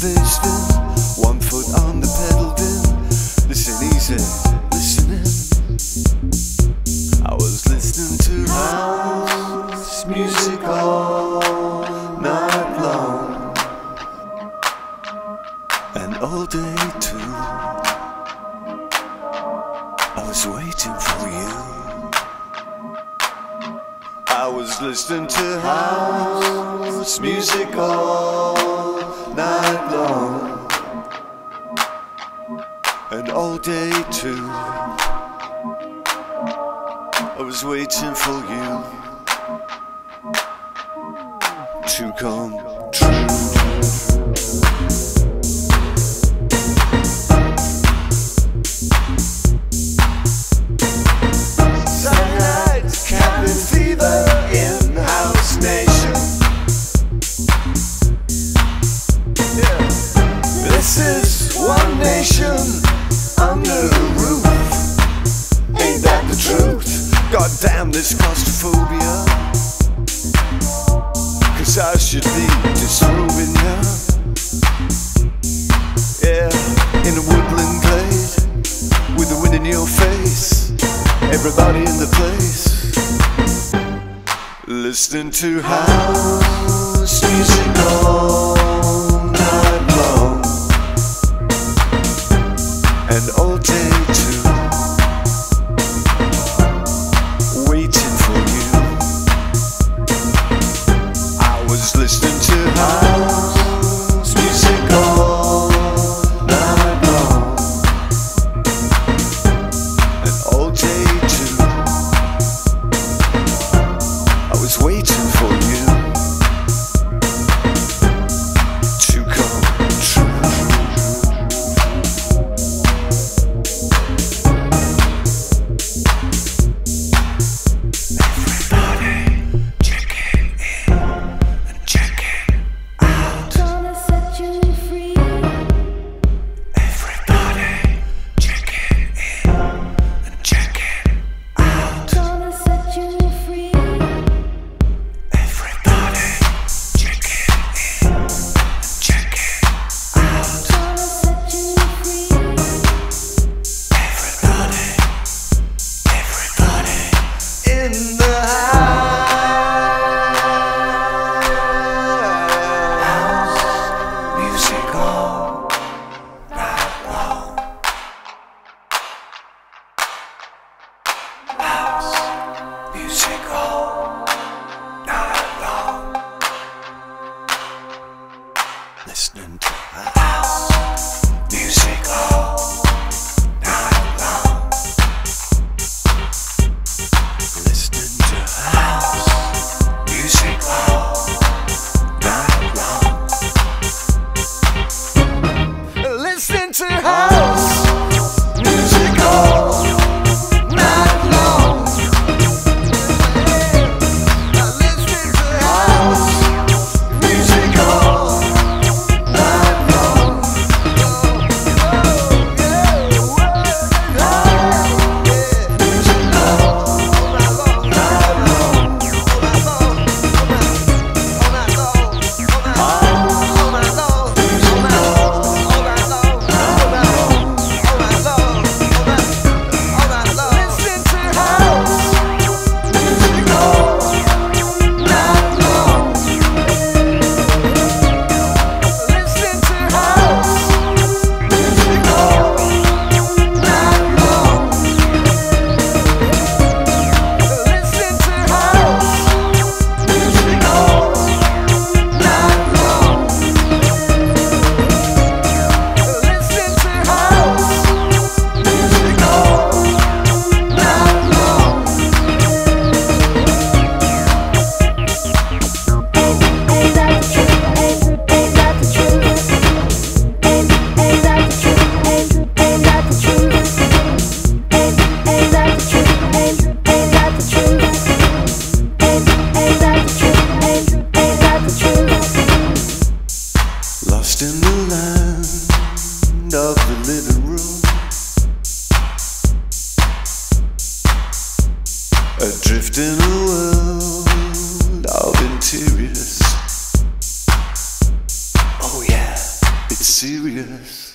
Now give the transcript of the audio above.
one foot on the pedal then. Easy, listening. I was listening to house music all night long and all day too. I was waiting for you. I was listening to house music all night long and all day too. I was waiting for you to come true. This is one nation under a roof. Ain't that the truth? God damn this claustrophobia. Cause I should be disrobing now. Yeah, in a woodland glade with the wind in your face. Everybody in the place listening to house music. All. listening to house music. Land of the living room. Adrift in a world of interiors. Oh, yeah, it's serious.